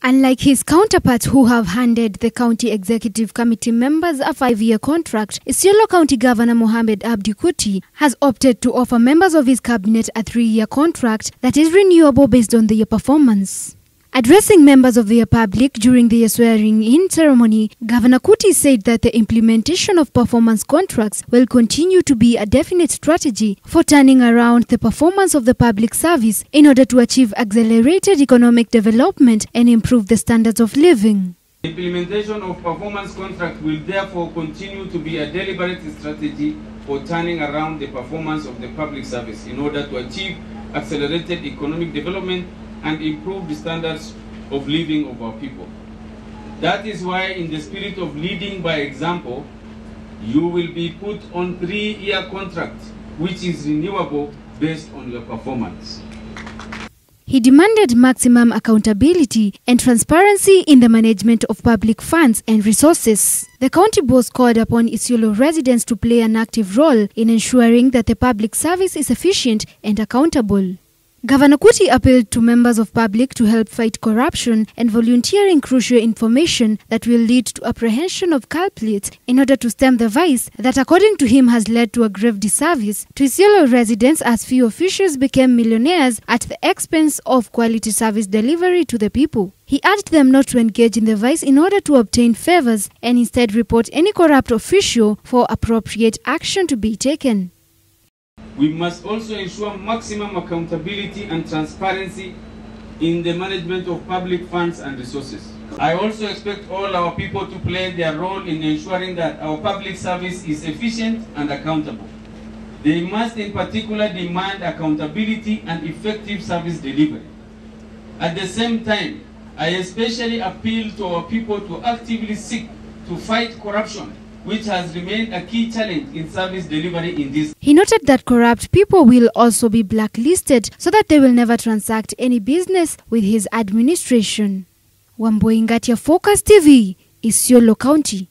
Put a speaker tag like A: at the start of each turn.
A: Unlike his counterparts who have handed the county executive committee members a five-year contract, Isiolo County Governor Mohamed Abdi Kuti has opted to offer members of his cabinet a three-year contract that is renewable based on their performance. Addressing members of the public during the swearing-in ceremony, Governor Kuti said that the implementation of performance contracts will continue to be a definite strategy for turning around the performance of the public service in order to achieve accelerated economic development and improve the standards of living.
B: Implementation of performance contracts will therefore continue to be a deliberate strategy for turning around the performance of the public service in order to achieve accelerated economic development and improve the standards of living of our people. That is why in the spirit of leading by example, you will be put on three-year contract which is renewable based on your performance.
A: He demanded maximum accountability and transparency in the management of public funds and resources. The county boss called upon Isiolo residents to play an active role in ensuring that the public service is efficient and accountable. Governor Kuti appealed to members of public to help fight corruption and volunteering crucial information that will lead to apprehension of culprits in order to stem the vice that according to him has led to a grave disservice to Isiolo residents as few officials became millionaires at the expense of quality service delivery to the people. He urged them not to engage in the vice in order to obtain favors and instead report any corrupt official for appropriate action to be taken.
B: We must also ensure maximum accountability and transparency in the management of public funds and resources. I also expect all our people to play their role in ensuring that our public service is efficient and accountable. They must in particular demand accountability and effective service delivery. At the same time, I especially appeal to our people to actively seek to fight corruption which has remained a key challenge in service delivery in this.
A: He noted that corrupt people will also be blacklisted so that they will never transact any business with his administration. Wamboingatia Focus TV, Isiolo County.